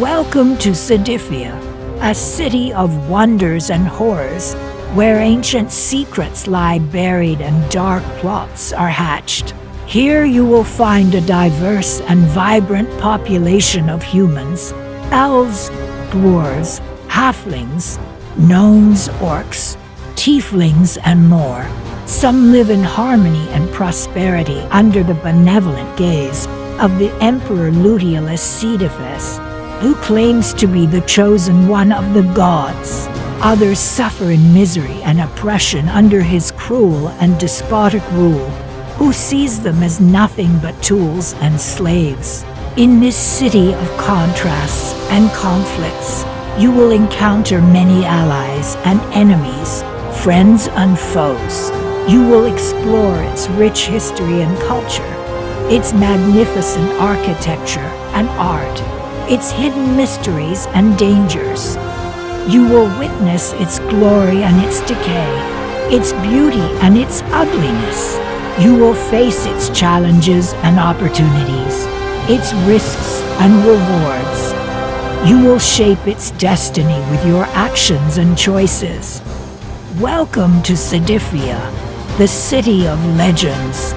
Welcome to Cedifia, a city of wonders and horrors, where ancient secrets lie buried and dark plots are hatched. Here you will find a diverse and vibrant population of humans, elves, dwarves, halflings, gnomes, orcs, tieflings, and more. Some live in harmony and prosperity under the benevolent gaze of the Emperor Lutiulus Cedifus, who claims to be the chosen one of the gods. Others suffer in misery and oppression under his cruel and despotic rule, who sees them as nothing but tools and slaves. In this city of contrasts and conflicts, you will encounter many allies and enemies, friends and foes. You will explore its rich history and culture, its magnificent architecture and art, its hidden mysteries and dangers. You will witness its glory and its decay, its beauty and its ugliness. You will face its challenges and opportunities, its risks and rewards. You will shape its destiny with your actions and choices. Welcome to Cedifia the city of legends.